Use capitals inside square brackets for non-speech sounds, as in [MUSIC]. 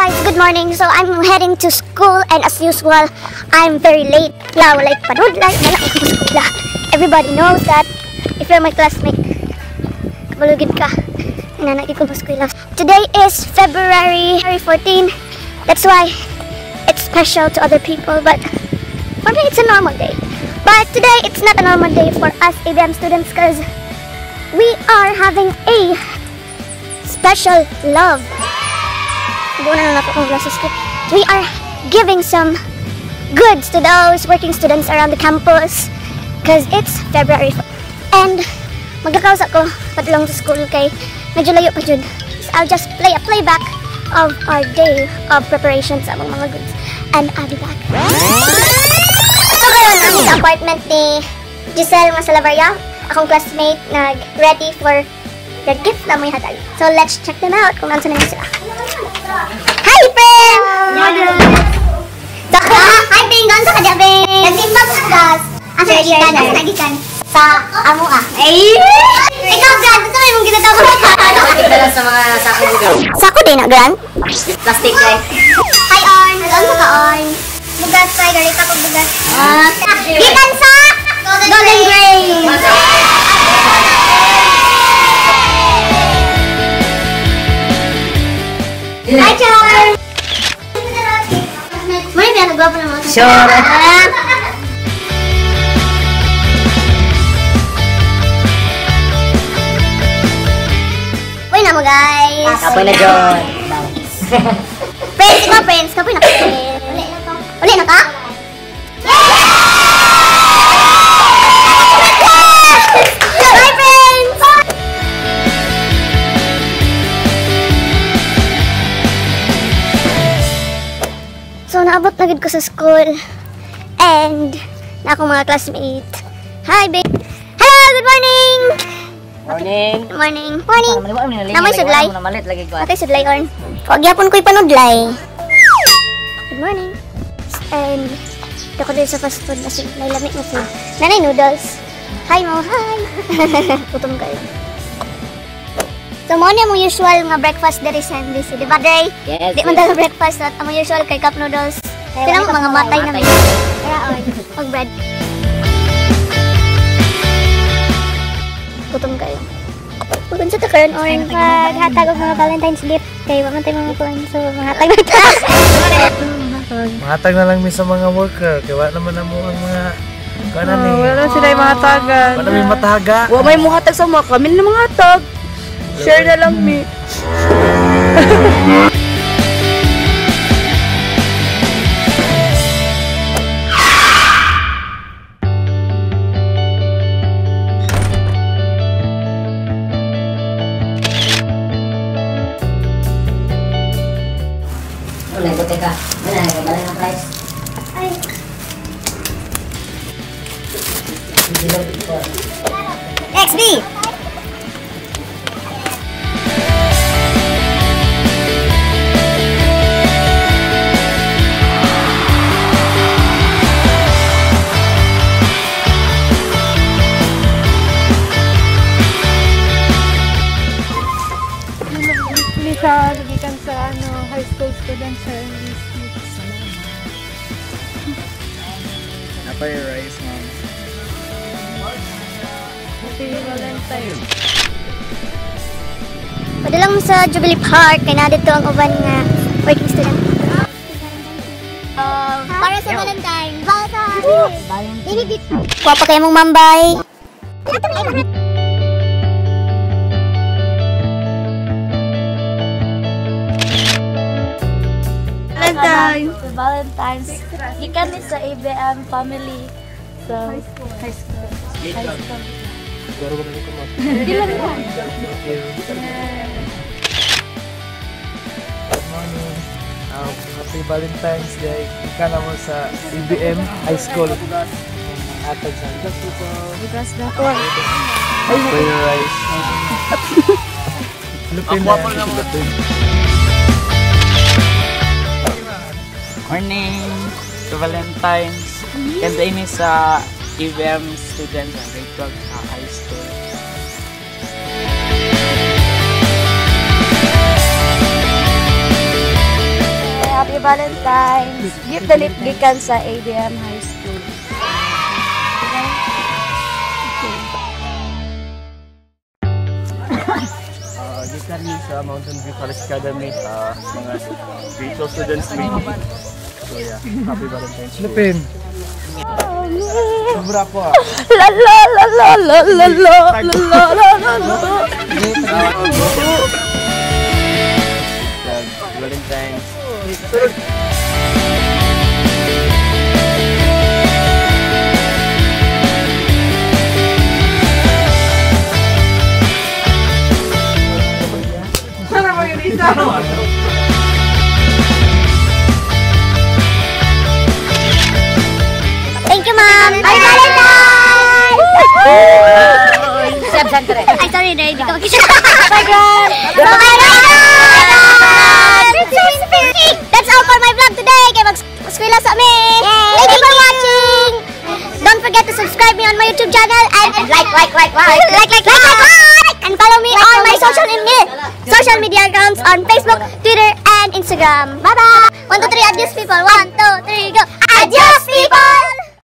guys, good morning. So I'm heading to school and as usual, I'm very late. Wala like panood lang, wala ko sa school. Everybody knows that if you're my classmate, kabalugid ka. Nanakit ko. Today is February 14. That's why it's special to other people, but for me it's a normal day. But today it's not a normal day for us ABM students because we are having a special love. Buo na ako kung glasses. We are giving some goods to those working students around the campus because it's February 4. And magkakausap ko padulong sa school kay medyo layo pa jud. So I'll just play a playback of our day of preparation sa among mga goods. And I'll be back. So ngayon, ang apartment ni Giselle Masalavarya, akong classmate, nag-ready for the gift na may hatag. So let's check them out kung nansa na sila. Hi, friend! Saka, hi, Bing! Doon sa kadya, Bing! Nagsimbag sa gas. Asa na gikan? Asa na gikan? Sa amo ah. Ay! Ikaw, Brad! Ito may mong ginatawag ka. Dala sa mga sako dito. Sako din na, Gran? Plastic guys. Hi, Orn! Doon sa ka-Orn. Bugas, kay galit ako bugas. Ah, gikan sa Golden Grain! Sure. Uy na mo, guys! Kapoy na John. Friends ka, friends. Kapoy na naabot na gid ko sa school. And, na akong mga classmate. Hi, babe! Hello! Good morning! Morning. Good morning. Morning! Namay sudlay. Namalit lagi ko. Atay sudlay on. Huwag yapon ko'y panudlay. Good morning. And ito ko din sa fast food kasi may lamig na food. Nanay noodles. Hi mo, hi. [LAUGHS] Gutom kayo. So mo niya mo usual nga breakfast diri sa NBC, di ba Dre? Yes. Di man dala breakfast at ang usual kay cup noodles. Kaya mo mga matay na may. Kaya on, pag bread. Gutom kayo. Kung sa takaran or maghatag og mga Valentine's gift kay wa man tayo mga kuan so maghatag na ta. Mahatag na lang mi sa mga worker kay wala naman na mo ang mga kanan ni. Oh, wala sila yung mga tagan. Wala may mataga. Wa may mga hatag sa mga kami na mga hatag. Share na lang mi. Ano yung buti ka? Ano yung kabalang ang price? XB. Apa yung rice ma'am? Happy Valentine. Padulong sa Jubilee Park kay na dito ang uban nga working student. Uh, para sa Valentine. Valentine. Valentine. Kuwapa kayo mong mambay. Valentine. Valentine's. Gikan ni sa ABM family. So, high school. High school. Siguro ba nito mo? Hindi lang mo. Good morning. Um, happy Valentine's Day. Ika na mo sa CBM High School. Atag sa Bukas na ko. For your rice. Lupin na. Lupin. morning to Valentine's. And then is sa uh, EVM student ng grade 12 uh, high school. Happy Valentine's! Give the lip gikan sa ADM High School. Okay. [LAUGHS] Uh, ni sa Mountain View College Academy, uh, mga grade 12 students mi. So yeah, happy Valentine's Day. Lupin. Sobra po ah. La la la la la la la la la la la la. Valentine's. Santre. Ay, sorry, na hindi ko makita. [LAUGHS] Bye, guys! Bye, guys! That's all for my vlog today. Kaya mag-skwila sa amin. Thank you for watching. Don't forget to subscribe me on my YouTube channel and, Like, like, like, like. [LAUGHS] like, like, like, like, like, and follow me on my social media, eh, social media accounts on Facebook, Twitter, and Instagram. Bye bye. One, two, three, adios, people. One, two, three, go. Adios, people.